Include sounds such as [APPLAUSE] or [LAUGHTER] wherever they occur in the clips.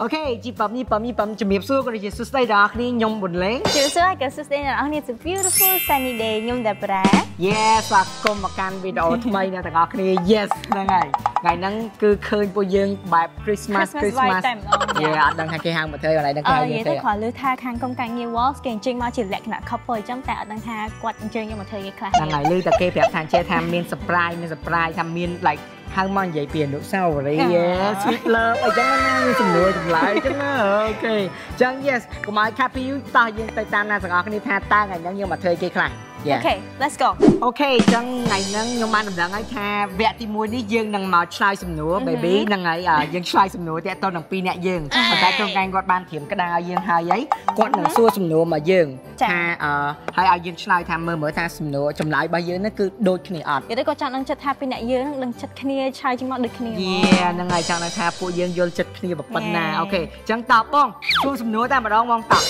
អូខេជីប៉មនេះប៉មនេះប៉មជំរាបសួរក៏ដូចជាសួស្តីដល់អ្នកគ្នាខ្ញុំប៊ុនលេងជម្រាបសួរក៏សួស្តីអ្នកនរគ្នា It's a beautiful sunny day ខ្ញុំតែប្រា Yes ស្វាគមន៍មកកាន់វីដេអូថ្មីអ្នកទាំងអស់គ្នា Yes ហ្នឹងហើយថ្ងៃហ្នឹងគឺឃើញពួកយើងបែប Christmas Christmas vibe តែម្ដង Yeah អត់ដឹងថាគេហៅមកធ្វើកន្លែងហ្នឹងគេអឺហៅនិយើងយាយទេទៅគ្រាន់លើថាខាងកុំការងារ Walls គេអញ្ជើញមកជាលក្ខណៈ couple អញ្ចឹងតែអត់ដឹងថាគាត់អញ្ជើញយកមកធ្វើគេខ្លះហ្នឹងហើយឮតែគេប្រាប់ថាចេះថាមាន surprise មាន surprise ថាមាន like ហៅមកនិយាយពីអនុស្សាវរីយ៍ Yeah sweet love អញ្ចឹងណាមានសំណួរចម្លើយអញ្ចឹងណាអូខេអញ្ចឹង Yes កុំឲ្យខាត់ពីយូរតោះយើងទៅតាមអ្នកទាំងអស់គ្នាថាតើថ្ងៃហ្នឹងយើងមកធ្វើគេខ្លះ អូខេ let's go អូខេអញ្ចឹងថ្ងៃហ្នឹងខ្ញុំបានដំណឹងឲ្យថាវគ្គទី1នេះយើងនឹងមកឆ្លើយសំណួរ baby ហ្នឹងហើយអាយើងឆ្លើយសំណួរតាក់ទងនឹងពីរអ្នកយើងប៉ុន្តែក្រុមការងារគាត់បានត្រៀមក្តារឲ្យយើងហើយហើយគាត់នឹងសួរសំណួរមកយើងថាអឺហើយឲ្យយើងឆ្លើយថាមើលមើលថាសំណួរចម្លើយរបស់យើងហ្នឹងគឺដូចគ្នាអត់និយាយទៅគាត់ចង់ដឹងចិត្តថាពីអ្នកយើងនឹងដឹងចិត្តគ្នាឆ្លើយជាងមកដូចគ្នាហ្មង yeahហ្នឹងហើយចង់ថាពួកយើងយល់ចិត្តគ្នាប៉ុណ្ណា Yeah. អូខេអញ្ចឹងតបបងសួរសំណួរតែម្ដងបងតប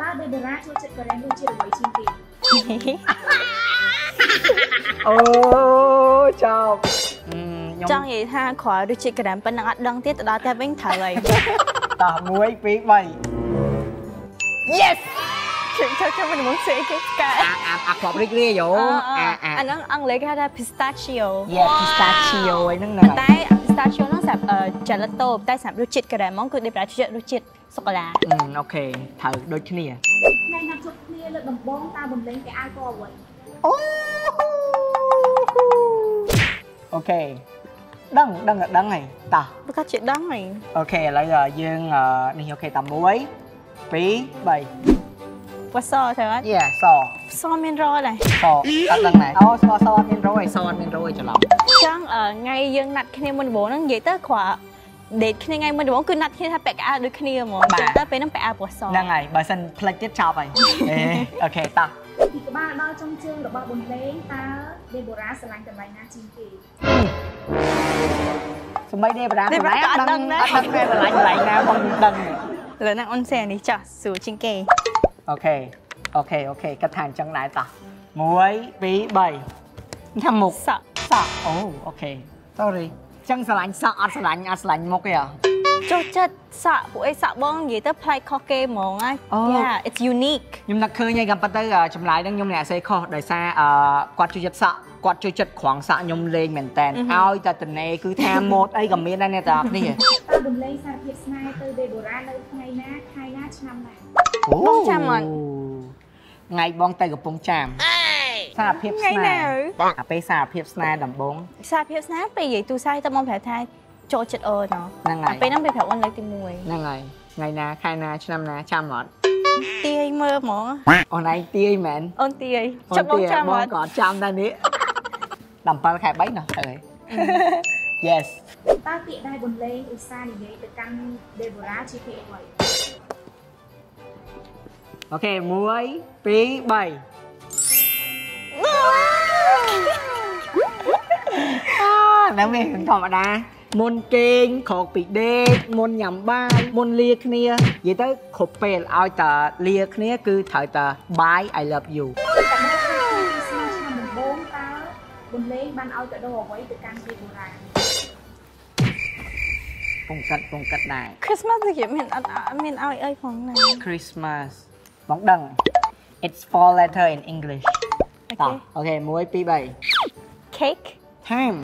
តើដេបូរ៉ាចូលចិត្តកូរ៉េរសជាតិអ្វីជាងគេ អូចប់ខ្ញុំចង់និយាយថាគ្រាន់ដូចជាក្រាមប៉ុណ្ណឹងអត់ដឹងទៀតទៅដល់តែវិញត្រូវហើយតោះ1 2 3 Yes ជិះចូលចូលមិនមកសេគេកែអាអាអាគ្រាប់រីករាយយោអអាអាអាហ្នឹងអង់គ្លេសគេហៅថា pistachio Yeah pistachio អីហ្នឹងហ្នឹងតែ pistachio ហ្នឹងសម្រាប់អឺ gelato តែសម្រាប់រសជាតិការ៉េម៉ងគឺដូចប្រាជាតិរសជាតិសូកូឡាអឺអូខេត្រូវដូចគ្នាថ្ងៃណាត់ជួប គ្នាលើកដំបូងតើបំលេងគេអាយពណ៌អ្វីអូអូខេដឹងដឹងដឹងហើយតោះប្រកាសជាដឹងហើយអូខេឥឡូវយើងអឺនេះអូខេតា1 2 3វ៉ាសត្រូវអត់ Yeah សសមានរដែរសអត់ដឹងដែរអូសសអត់មានរយសអត់មានរយច្រឡំចឹងអឺថ្ងៃយើងណាត់គ្នាមុនដំបូងហ្នឹងនិយាយទៅគ្រាន់ ដេតគ្នាថ្ងៃមុនដំបូងគឺណាត់គ្នាថាពាក់កៅអៅដូចគ្នាហ្មងចឹងទៅពេលហ្នឹងពាក់អាវពណ៌សហ្នឹងហើយបើសិនផ្លិចទៀតចប់ហើយអេអូខេតោះពីក្បាលដល់ចុងជើងរបស់បំលេងតើដេបូរ៉ាស្រឡាញ់កន្លែងណាជាងគេសំបីទេបដាបដាអត់ដឹងអត់ដឹងតែកន្លែងកន្លែងណាបងដឹងលើហ្នឹងអ៊ុនសែននេះចាស់ស្រួលជាងគេអូខេអូខេអូខេគិតថាអញ្ចឹងដែរតោះ1 2 3ថាមុខសក់សក់អូអូខេ sorry ចឹងស្រឡាញ់សក់អត់ស្រឡាញ់អត់ស្រឡាញ់មុខទេអ្ហ៎ចូលចិត្តសក់ពួកអីសក់បងនិយាយទៅប្លែកខុសគេហ្មងណាអូ Yeah it's unique ខ្ញុំនឹកឃើញហើយកំប៉ុន្តែចម្លើយហ្នឹងខ្ញុំអ្នកអសេខុសដោយសារអឺគាត់ជួយចិត្តសក់គាត់ជួយចិត្តក្រងសក់ខ្ញុំលេងមែនតែនឲ្យតែតនេគឺថាម៉ូតអីក៏មានដែរអ្នកទាំងអស់គ្នាតើបំលេងសារភាពស្នេហ៍ទៅដេបូរ៉ានៅថ្ងៃណាខែណាឆ្នាំណាបងចាំអត់ថ្ងៃបងទៅកំពង់ចាម សារភាពថ្ងៃស្នេណាហ៍អាពេលសារភាពស្នេហ៍ដំបងសារភាពស្នេហ៍ពេលនិយាយទូរស័ព្ទទៅបងប្រាប់ថាចូលចិត្តអូណោះហ្នឹងហើយអាពេលហ្នឹងពេលប្រាប់អូនលើកទីហ្នឹងហើយថ្ងៃណាខែណាឆ្នាំណាចាំអត់1ទាយមើលហ្មងអូនឯងទាយមែនអូនទាយអូចាំបងចាំបអងត់ក៏អត់ចាំដែរនេះ17ខែ3ណោះទៅហើយ Yes តើពាក្យដែលបំលេងឧស្សាហ៍និយាយទៅកាន់ដេបូរ៉ាជាពាក្យអ្វីអូខេ1 2 3អា ហ្នឹងវារឿងធម្មតាមុនគេងក្រោកពីដេកមុនញ៉ាំបាយមុនលាគ្នានិយាយទៅគ្រប់ពេលឲ្យតែលាគ្នាគឺត្រូវតែ bye I love you តែនៅក្នុងឆ្នាំឆ្នាំដំបូងតើបំលេងបានឲ្យកាដូអ្វីទៅកាន់ដេបូរ៉ាពងកាត់ពងកាត់ដែរ Christmas និយាយមានអត់អត់មានឲ្យអីផងណា Christmas បងដឹង It's four letter in English តោះអូខេ1 2 3 cake time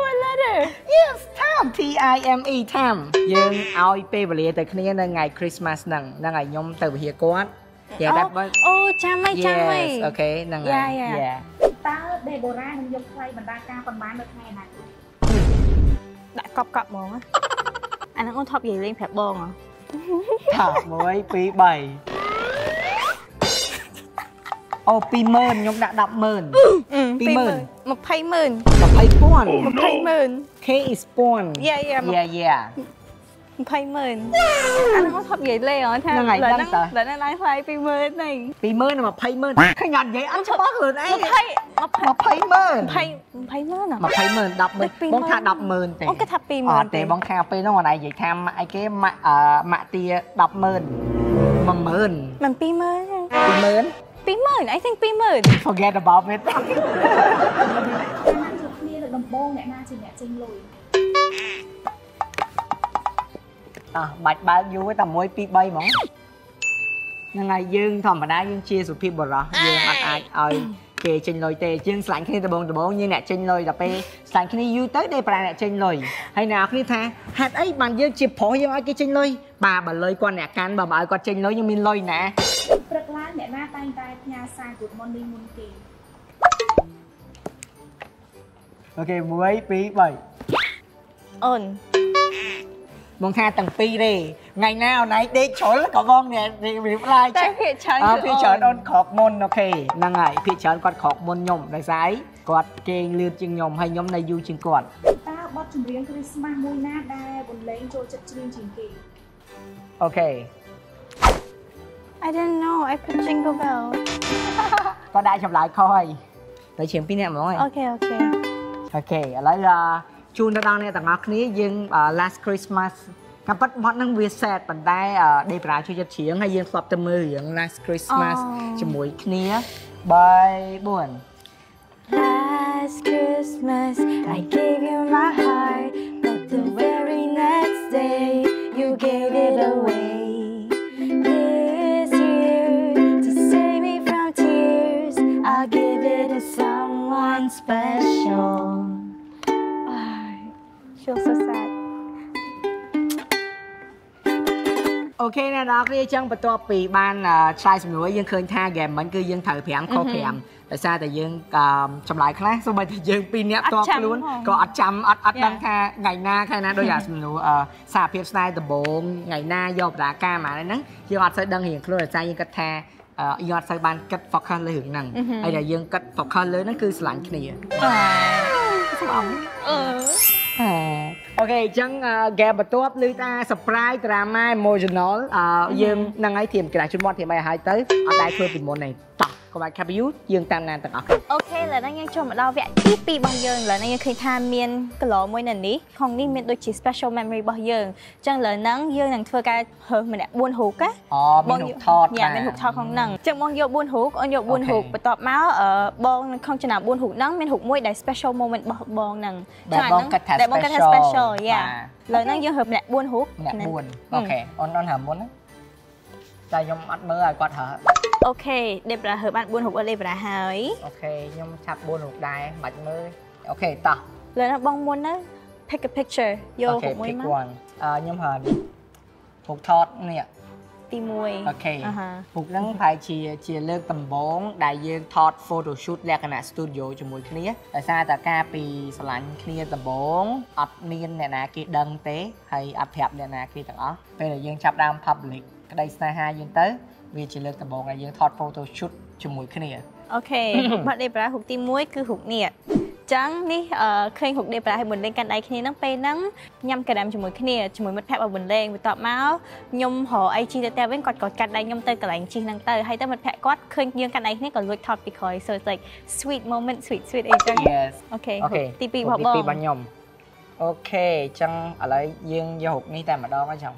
What letter Yes time T I M E time យើងឲ្យពេលវេលាទៅគ្នានៅថ្ងៃ Christmas ហ្នឹងហ្នឹងហើយខ្ញុំទៅវិហារគាត់យ៉ាតែបើអូចាំហើយចាំហើយ Yes អូខេហ្នឹងហើយ Yeah, yeah. Yeah តើដេបូរ៉ានឹងយកថ្លៃបណ្ដាការប៉ុន្មាននៅថ្ងៃណាដាក់កប់កប់ហ្មងណាអាហ្នឹងអូនថប់និយាយលេងប្រាប់បងហ៎ថា1 2 3 អូ20000ខ្ញុំដាក់100000 20,000 20,000 20,000 20,000 K is pawn Yeah yeah Yeah yeah 20,000អាហ្នឹងអូនថប់និយាយលេងហ៎ថាហ្នឹងហើយឡើយដឹងហ្នឹងតើឡើយហ្នឹងឡើងថ្លៃ20,000ហ្នឹង20000និង20000ឃើញអត់និយាយអត់ច្បាស់ខ្លួនឯង20 20000 20 20,000ណា20000 100000បងថា100000ទេអូនគេថាអត់20,000ទេបងថាពេលហ្នឹងអត់ឯងនិយាយថាម៉ាក់អីគេម៉ាក់អឺម៉ាក់ទា100000 10000មិន20,000ទេ20000 20,000 I think 20,000 forget about it ថ្ងៃណាជួបគ្នាលើកដំបូងអ្នកណាជាអ្នកចេញលុយអស់បាច់បើកយូរទេតែ1 2 3ហ្មងហ្នឹងហើយយើងធម្មតាយើងជាសុភាពបរោះយើងអត់អាចឲ្យគេចេញលុយទេយើងស្លាញ់គ្នាដបងដបងយើងអ្នកចេញលុយដល់ពេលស្លាញ់គ្នាយូរទៅដេប្រាអ្នកចេញលុយហើយអ្នកគ្នាថាហេតុអីបានយើងជាប្រុសយើងឲ្យគេចេញលុយបាទបើលុយគាត់អ្នកកាន់បើបើឲ្យគាត់ចេញលុយយើងមានលុយណា តែងតែផ្ញើសារ good morning មុនគេអូខេ1 2 3អូនបងថាទាំងពីរទេថ្ងៃណាអូនឯងដេកជ្រុលក៏បងអ្នករៀបឡាយតែចេះភាកច្រើនអើគឺភាគច្រើនអូនក្រោកមុនអូខេហ្នឹងហើយភាគច្រើនគាត់ក្រោកមុនខ្ញុំដោយសារអីគាត់គេងលឿនជាងខ្ញុំហើយខ្ញុំនៅយូរជាងគាត់តើបទចម្រៀង Christmas មួយណាដែលបន្លេងចូលចិត្តច្រៀងជាងគេអូខេ I didn't know I put jingle bell [LAUGHS] គាត់ដាក់ចម្លើយខុសហើយទៅជាងពីរអ្នកហ្មងហើយ Okay okay អូខេឥឡូវអឺជូនទៅដល់អ្នកទាំងអស់គ្នាយើងអឺ last christmas កាប៉ាត់បត់ហ្នឹងវា sad ប៉ុន្តែអឺដេប្រាជួយចិត្តច្រៀងហើយយើងធ្លាប់ទៅមើលរឿង last christmas អូ ជាមួយគ្នា3 4 Last Christmas I gave you my heart but the very next day you gave it away Someone special I feel so sad អូខេអ្នកនរគ្នាអញ្ចឹងបន្ទាប់ពីបានអឺឆ្លើយសំណួរយើងឃើញថា game មិនគឺយើងត្រូវ5ខុស5ដោយសារតែយើងអឺចម្លើយខ្លះសូម្បីតែយើងពីរនាក់ផ្ទាល់អត់ចាំខ្លួនផងក៏អត់ចាំអត់អត់ Yeah. ដឹងថាថ្ងៃណាខែណាដូចអាសំណួរអឺសារភាពស្នេហ៍ដំបងថ្ងៃណាយកបដាការមកហ្នឹងយើងអត់សូវដឹងរៀងខ្លួនដោយសារយើងគិតថាអឺ យើងអត់សូវបានគិត focus លើរឿងហ្នឹងអឺហឹមហើយដែលយើងគិត focus លើហ្នឹងគឺស្រឡាញ់គ្នាសំអងអឺអូខេអញ្ចឹងហ្គេមបន្ទាប់ឮថា surprise drama emotional អឺយើងហ្នឹងហើយធៀមក្រាស់ជូនមាត់ធៀមអីឲ្យទៅអត់ដែរធ្វើពីមុនទេតោះ កុំបាច់ខាប់យូរយើងតាមណានទាំងអស់គ្នាអូខេឥឡូវហ្នឹងយើងចូលមកដល់វគ្គទី2របស់យើងឥឡូវហ្នឹងយើងឃើញថាមានកន្លមួយនៅនេះក្នុងនេះមានដូចជា special memory របស់យើងអញ្ចឹងឥឡូវហ្នឹងយើងនឹងធ្វើការហើសម្នាក់4រូបណាអូមានរូបថត yeah មានរូបថតក្នុងហ្នឹងអញ្ចឹងបងយក4រូបអូនយក4រូបអូខេបន្ទាប់មកអឺបងនៅក្នុងចំណាំ4រូបហ្នឹងមានរូបមួយដែល special moment របស់បងហ្នឹងដែលបងគិតថាដែលបងគិតថា special special យ៉ាបាទឥឡូវហ្នឹងយើងហើម្នាក់4រូបម្នាក់ហ្នឹង4អូខេអូនអូនហើមុនណាតែខ្ញុំអត់មើលឲ្យគាត់ហើ អូខេដេបរ៉ាហើបាន4រូបអត់ដេបរ៉ាហើយអូខេខ្ញុំឆាប់4រូបដែរមិនបាច់មើលអូខេតោះឥឡូវហ្នឹងបងមុនណា pick a picture យកអូខេរូបមួយ pick មក one អឺខ្ញុំហើនេះរូបថតនេះទី1អូខេអាហារូបហ្នឹងប្រហែលជាជាលើកដំបូងដែលយើងថត photo shoot លក្ខណៈ studio ជាមួយគ្នាដោយសារតែការពីស្រឡាញ់គ្នាដំបូងអត់មានអ្នកណាគេដឹងទេហើយអត់ប្រាប់អ្នកណាគេទាំងអស់ពេលដែលយើងចាប់ដើម public ក្តីស្នេហាយើងទៅ វាជាលើកដំបូងដែលយើងថត photo shoot ជាមួយគ្នាអូខេបាទដេបរ៉ារូបទី1គឺរូបនេះចឹងនេះអឺឃើញរូបដេបរ៉ាឲ្យប៊ុនឡេងកាន់ដៃគ្នាហ្នឹងពេលហ្នឹងញ៉ាំកាដាមជាមួយគ្នាជាមួយមិត្តភ័ក្តិឲ្យប៊ុនឡេងបន្ទាប់មកខ្ញុំរកអីជីទៅតែវិញគាត់ក៏កាត់ដៃខ្ញុំទៅកន្លែងជីហ្នឹងទៅហើយទៅមិត្តភ័ក្តិគាត់ឃើញយើងកាន់ដៃគ្នាក៏លួចថតពីក្រោយ so it's like sweet moment sweet sweet អីចឹង yes អូខេអូខេទី2របស់ទីបង2របស់ខ្ញុំអូខេអញ្ចឹងឥឡូវយើងយករូបនេះតែម្ដងហើយចង់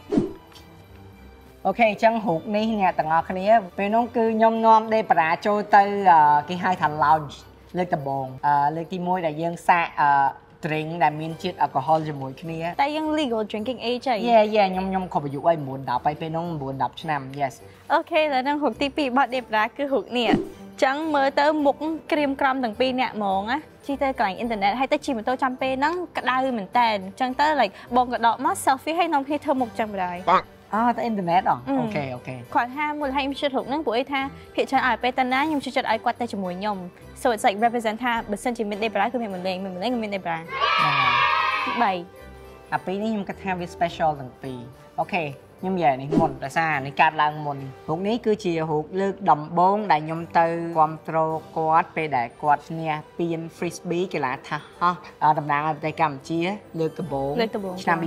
អូខេអញ្ចឹងរូបនេះអ្នកទាំងអស់គ្នាពេលនោះគឺខ្ញុំនាំដេបារ៉ាចូលទៅអឺគេហៅថា lounge លើកដំបូងអឺលើកទី1ដែលយើងសាកអឺ drink ដែលមានជាតិអាល់កុហុលជាមួយគ្នាតែយើង legal drinking age ហើយយេយេខ្ញុំខ្ញុំគ្រប់អាយុហើយ9 10ហើយពេលនោះ9 10ឆ្នាំ yes អូខេឥឡូវហ្នឹងរូបទី2របស់ដេប្រាគឺរូបនេះចឹងមើលទៅមុខក្រៀមក្រំទាំងពីរអ្នកហ្មងណាជីទៅកន្លែងអ៊ីនធឺណិតហើយទៅជិះម៉ូតូចាំពេលហ្នឹងក្តៅមែនតើអញ្ចឹងទៅ like បងក៏ដកមក selfie ហើយនាំគ្នាធ្វើមុខចឹងបណ្ដោយ អូទៅអ៊ីនធឺណិតអអឺអូខេអូខេគាត់ថាមូលហេតុខ្ញុំជិតរូបហ្នឹងព្រោះអីថាភាគច្រើនឲ្យពេលតាណាខ្ញុំជិតចិត្តឲ្យគាត់ទៅជាមួយខ្ញុំ so it's like represent ថាបើសិនជាមានដេប្រាគឺមានម្លេងមានម្លេងក៏មានដេប្រាហ្នឹងហើយទី3អាពីរនេះខ្ញុំគិតថាវា special ទាំងពីរអូខេ ខ្ញុំនិយាយនេះមុនដោយសារនេះកាត់ឡើងមុនរូបនេះគឺជារូបលើកដំបូងដែលខ្ញុំទៅគ្រប់គ្រងគាត់ពេលដែលគាត់ឈ្នះពាន frisbee កីឡាថាសហោះអឺតំណាងឲ្យប្រទេសកម្ពុជាលើកដំបូងលើកដំបូងឆ្នាំ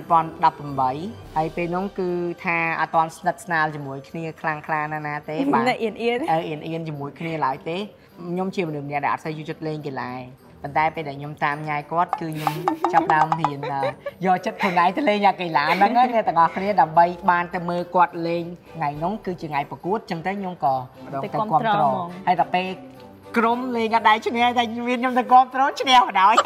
2018ហើយពេលនោះគឺថាអត់ទាន់ស្និទ្ធស្នាលជាមួយគ្នាខ្លាំងខ្លាណាស់ណាទេបាទនៅអៀនអៀនអឺអៀនអៀនជាមួយគ្នាឡើយទេខ្ញុំជាមនុស្សម្នាក់ដែលអត់សូវយល់ចិត្តលេងកីឡាឯង ប៉ុន្តែពេលដែលខ្ញុំតាមញ៉ាយគាត់គឺខ្ញុំចាប់ដើមរៀនអឺយកចិត្តខ្លួនឯងទៅលេងអាកីឡាហ្នឹងណាអ្នកទាំងអស់គ្នាដើម្បីបានទៅមើលគាត់លេងថ្ងៃនោះគឺជាថ្ងៃប្រកួតចឹងទៅខ្ញុំក៏ម្ដងទៅទៅគាំគ្រប់ទ្រគ្រងហ្មងហើយដល់ពេលក្រុមលេងអត់ដែរឈ្នះតែមានខ្ញុំទៅគ្រប់គ្រងឈ្នះបណ្ដោយណ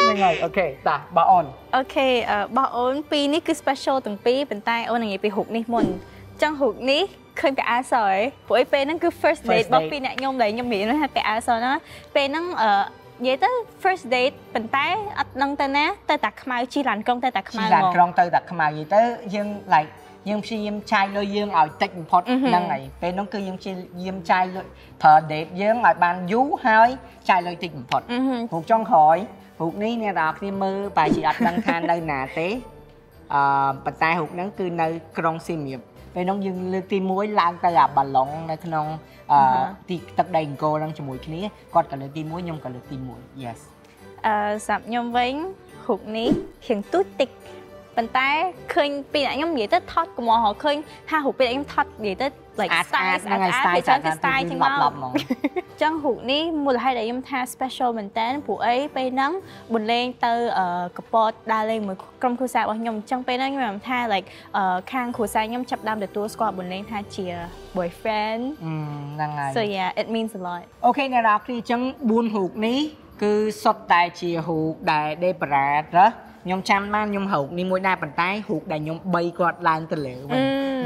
ហ្នឹងហើយអូខេតាបើអូនអូខេអឺរបស់អូនពីរនេះគឺ special ទាំងពីរប៉ុន្តែអូននឹងនិយាយពីរូបនេះមុនអញ្ចឹងរូបនេះឃើញពាក់អាវសហើយព្រោះឯពេលហ្នឹងគឺ first First date របស់ date ពីរអ្នកខ្ញុំដែលខ្ញុំនិយាយថាពាក់អាវសណាពេលហ្នឹងអឺ និយាយទៅ first date ប៉ុន្តែអត់ដឹងទៅណាទៅតែខ្មៅជិះឡានកុងទៅតែខ្មៅជីឡានហ្មងក្រុងទៅតែខ្មៅយីទៅយើង like យើងព្យាយាមចាយលុយយើងឲ្យតិចបំផុតអឺហឹមហ្នឹងហើយពេលហ្នឹងគឺយើងព្យាយាមចាយលុយប្រើ date យើងឲ្យបានយូរហើយចាយលុយតិចបំផុតអឺហឹមរូបចុងក្រោយរូបនេះអ្នកនរគ្នាមើលបែរជាអត់ដឹងថានៅណាទេអឺប៉ុន្តែរូបហ្នឹងគឺនៅក្រុងសៀមរាប ពេលហ្នឹងយើងលើកទី1ឡើងទៅអាបាឡុងនៅក្នុងអឺទីទឹកដីអង្គរហ្នឹងជាមួយគ្នាគាត់ក៏លើកទី1ខ្ញុំក៏លើកទី1 yes អឺសម្រាប់ខ្ញុំវិញរូបនេះរៀងទូចតិចប៉ុន្តែឃើញពីអ្នកខ្ញុំនិយាយទៅថតកុំមកឃើញថារូបពីអ្នកខ្ញុំថតនិយាយទៅ like អាត style អាតហ្នឹងហើយស្អាត style ពីច្រើនគឺ style ជាងឡមកប់ឡប់ហ្មងចឹងរូបនេះមូលហេតុដែលខ្ញុំថា special មែនតើព្រោះអីពេលហ្នឹងបុនលេងទៅអឺកពតដើរលេងមួយក្រុមគ្រួសាររបស់ខ្ញុំចឹងពេលហ្នឹងខ្ញុំបានថា like អឺខាងគ្រួសារខ្ញុំចាប់ផ្ដើមទទួលស្គាល់បុនលេងថាជា boyfriend អឺហ្នឹងហើយ so yeah it means a lot អូខេអ្នកនរគ្នាអញ្ចឹង4រូបនេះគឺសុទ្ធតែជារូបដែល deparate ណា ខ្ញុំចាំបានខ្ញុំរូបនេះមួយដែរប៉ុន្តែរូបដែលខ្ញុំ3គាត់ឡើងទៅលើវិញ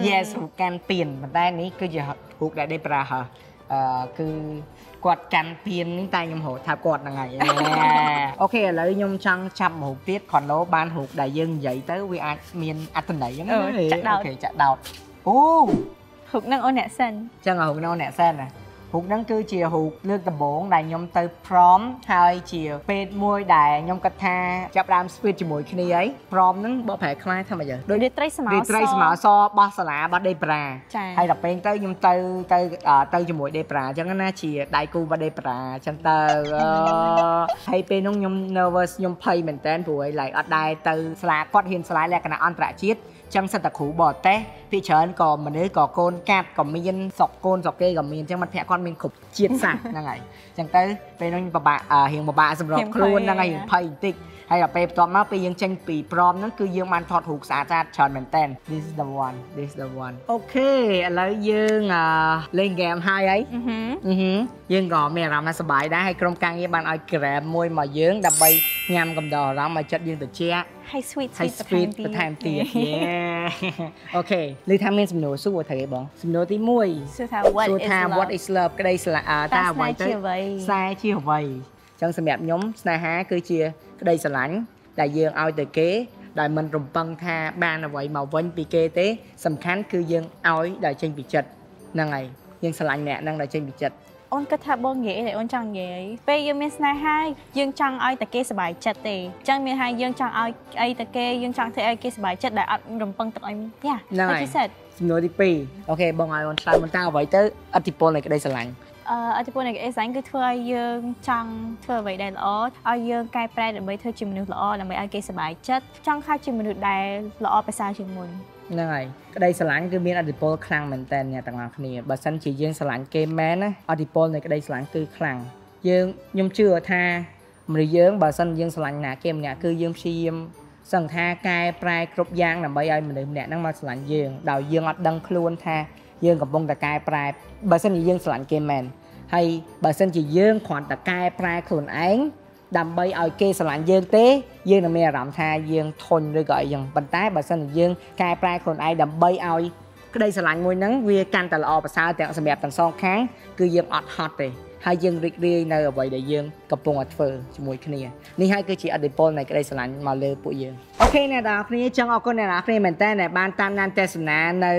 yes រូបកាន់ពៀនប៉ុន្តែនេះគឺជារូបដែល deparate ហ่ะអឺគឺគាត់កាន់ពៀននេះតែខ្ញុំរកថាគាត់ហ្នឹងហើយអូខេឥឡូវខ្ញុំចង់ចាប់រូបទៀតខនឡូបានរូបដែលយើងនិយាយទៅវាអាចមានអត្ថន័យហ្នឹងអឺណាចាក់ដោតអូខេចាក់ដោតអូរូបហ្នឹងអូនអ្នកសិនចឹងរូបនោះអ្នកសែនណា រូបហ្នឹងគឺជារូបលើកដំបូងដែលខ្ញុំទៅ prom ហើយជាពេលមួយដែលខ្ញុំគិតថាចាប់ផ្ដើម speed ជាមួយគ្នាអី prom ហ្នឹងបកប្រែខ្មែរថាម៉េចដូចរាត្រីស្មៅរាត្រីសស្មៅសរបស់សាលារបស់ដេប្រាចា៎ហើយដល់ពេលទៅខ្ញុំទៅទៅអឺទៅជាមួយដេប្រាអញ្ចឹងណាជាដៃគូរបស់ដេប្រាអញ្ចឹងទៅអឺហើយពេលហ្នឹងខ្ញុំ nervous ខ្ញុំភ័យមែនតើព្រោះឯង like អត់ដែរទៅសាលាគាត់ហ៊ានសាលាលក្ខណៈអន្តរជាតិ ចឹងសិតតែគ្រូបរទេសពីច្រើនក៏មនុស្សក៏កូនកាត់ក៏មានស្រុកកូនស្រុកគេក៏មានចឹងមិត្តភក្តិគាត់មានគ្រប់ជាតិសាសន៍ហ្នឹងហើយចឹងទៅពេលហ្នឹងខ្ញុំពិបាកអឺរៀងពិបាកសម្រាប់ខ្លួនហ្នឹងហើយរៀងភ័យបន្តិច ហើយដល់ពេលបន្ទាប់មកពេលយើងចេញពីព្រមហ្នឹងគឺយើងបានថតរូបស្អាតស្អាតច្រើនមែនតើ This is the one this is the one អូខេឥឡូវយើងអឺលេងហ្គេមហើយហើយអឺហឹមអឺហឺយើងក៏មានអារម្មណ៍ថាសប្បាយដែរហើយក្រុមការងារបានឲ្យ Grab មួយមកយើងដើម្បីញ៉ាំកំដរអារម្មណ៍ឲ្យចិត្តយើងត្រជាក់ហើយ sweet ហើយ sweet បន្ថែមទៀត Yeah អូខេឮថាមានសំណួរសួរត្រូវទេបងសំណួរទី1សួរថា what សួរ is ថា love what is love ក្តីស្រឡាញ់អើតើតើអ្វីស្នេហ៍ទៅជាអ្វីខ្សែជាអ្វីអញ្ចឹងសម្រាប់ខ្ញុំស្នេហាគឺជាក្តីស្រឡាញ់ដែលយើងឲ្យទៅគេដែលមិនរំពឹងថាបានអ្វីមកវិញពីគេទេ សំខាន់គឺយើងឲ្យដែលចេញពីចិត្តហ្នឹងហើយយើងស្រឡាញ់អ្នកហ្នឹងដែលចេញពីចិត្តអូនគិតថាបងនិយាយអីដែលអូនចង់និយាយពេលយើងមានស្នេហាយើងចង់ឲ្យតែគេសប្បាយចិត្តទេអញ្ចឹងមានថាយើងចង់ឲ្យអីតែគេយើងចង់ធ្វើឲ្យគេសប្បាយចិត្តដែលអត់រំពឹងទឹកឲ្យយ៉ាហ្នឹងហើយ like you said សំណួរទី2អូខេបងឲ្យអូនឆ្លើយមិនតើអ្វីទៅអតិពលនៃក្តីស្រឡាញ់ អឺអតិពលនៃអេសាញ់គឺធ្វើឲ្យយើងចង់ធ្វើអ្វីដែលល្អឲ្យយើងកែប្រែដើម្បីធ្វើជាមនុស្សល្អដើម្បីឲ្យគេសប្បាយចិត្តចង់ខ្លាចជាមនុស្សដែលល្អប្រសើរជាងមុនហ្នឹងហើយក្តីស្រឡាញ់គឺមានអតិពលខ្លាំងមែនតើអ្នកទាំងអស់គ្នាបើសិនជាយើងស្រឡាញ់គេមែនណាអតិពលនៃក្តីស្រឡាញ់គឺខ្លាំងយើងខ្ញុំជឿថាមនុស្សយើងបើសិនយើងស្រឡាញ់ណាគេម្នាក់គឺយើងព្យាយាមសង្ឃថាកែប្រែគ្រប់យ៉ាងដើម្បីឲ្យមនុស្សម្នាក់ហ្នឹងមកស្រឡាញ់យើងដោយយើងអត់ដឹងខ្លួនថា យើងកំពុងតែកែប្រែបើសិនជាយើងស្រឡាញ់គេមែនហើយបើសិនជាយើងគ្រាន់តែកែប្រែខ្លួនឯងដើម្បីឲ្យគេស្រឡាញ់យើងទេយើងនឹងមានអារម្មណ៍ថាយើងធន់ឬក៏អីចឹងប៉ុន្តែបើសិនជាយើងកែប្រែខ្លួនឯងដើម្បីឲ្យក្តីស្រឡាញ់មួយហ្នឹងវាកាន់តែល្អប្រសើរទាំងសម្រាប់ទាំងសងខាងគឺយើងអត់ហត់ទេ ហើយយើងរីករាយនៅអ្វីដែលយើងកំពុងតែធ្វើជាមួយគ្នានេះហើយគឺជាអតិពលនៃក្តីស្រឡាញ់មកលើពួកយើងអូខេអ្នកទាំងអស់គ្នាចង់អរគុណអ្នកទាំងអស់គ្នាមែនតើដែលបានតាមដានទស្សនានៅ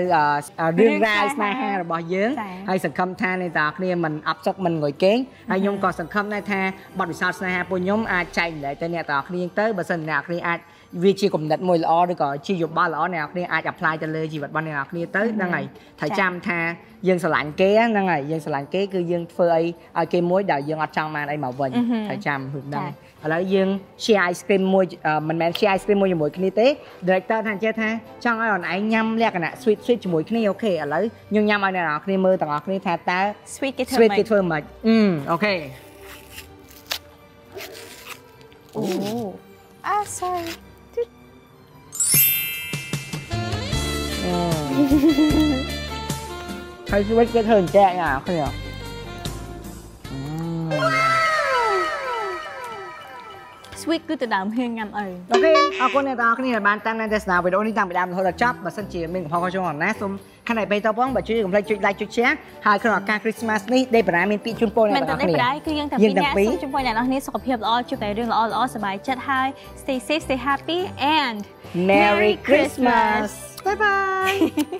អឺរឿងរ៉ាវស្នេហារបស់យើងចា៎ហើយសង្ឃឹមថាអ្នកទាំងអស់គ្នាមិនអបសុកមិនងុយគេងហើយខ្ញុំក៏សង្ឃឹមដែរថាបទពិសោធន៍ស្នេហាពួកខ្ញុំអាចចែកម្លែកទៅអ្នកទាំងអស់គ្នាទៅបើសិនអ្នកទាំងអស់គ្នាអាច វាជាគំនិតមួយល្អឬក៏ជាយោបល់ល្អអ្នកទាំងអស់គ្នាអាច apply ទៅលើជីវិតរបស់អ្នកទាំងអស់គ្នាទៅហ្នឹងហើយត្រូវចាំថាយើងស្រឡាញ់គេហ្នឹងហើយយើងស្រឡាញ់គេគឺយើងធ្វើអីឲ្យគេមួយដែលយើងអត់ចង់បានអីមកវិញអឺហឺត្រូវចាំព្រឹកហ្នឹងចា៎ឥឡូវយើង share ice cream មួយអឺមិនមែន share ice cream មួយជាមួយគ្នាទេ director ថាអញ្ចេះថាចង់ឲ្យអូនឯងញ៉ាំលក្ខណៈ sweet sweet ជាមួយគ្នាអូខេឥឡូវខ្ញុំញ៉ាំឲ្យអ្នកនរគ្នាមើលទាំងអស់គ្នាថាតើ sweet គេធ្វើ sweet ម៉េគេចធ្វើមិនអឺអូខេអូអា sorry ហើយ sweet គេធ្វើអញ្ចឹងណាឃើញអត់ sweet គឺទៅដើមហៀងញ៉ាំអីអូខេអរគុណអ្នកទាំងអស់គ្នាដែលបានតាមដានទស្សនាវីដេអូនេះតាំងពីដើមរហូតដល់ចប់បើសិនជាមានកំហុសខុសឆ្គងអ្វីណាសូមខណ្ឌឯពេលតបងបើជួយកុំភ្លេចចុច like ចុច share ហើយក្នុងឱកាស Christmas នេះដេបារ៉ាមានពាក្យជូនពរអ្នកមិនទាំងអតែស់នេះគ្នាប្រដៅគឺយើងតែយើងពីរទាំងនាក់ពីរសូមជូនពរអ្នកនរគ្នាសុខភាពល្អជួបតែរឿងល្អល្អសប្បាយចិត្តហើយ stay safe stay happy and Merry Christmas bye bye